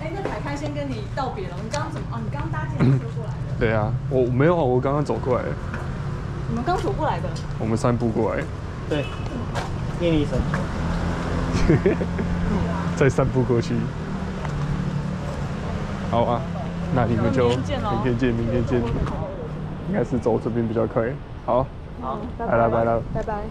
哎，那凯开先跟你道别了。你刚刚怎么？哦，你刚刚搭电车过来的。对啊，我没有啊，我刚刚走过来。你们刚走过来的。我们散步过来。对。念一声。再散步过去。好啊，那你们就明天见，明天见。应该是走这边比较快。好。好，拜了拜了，拜拜。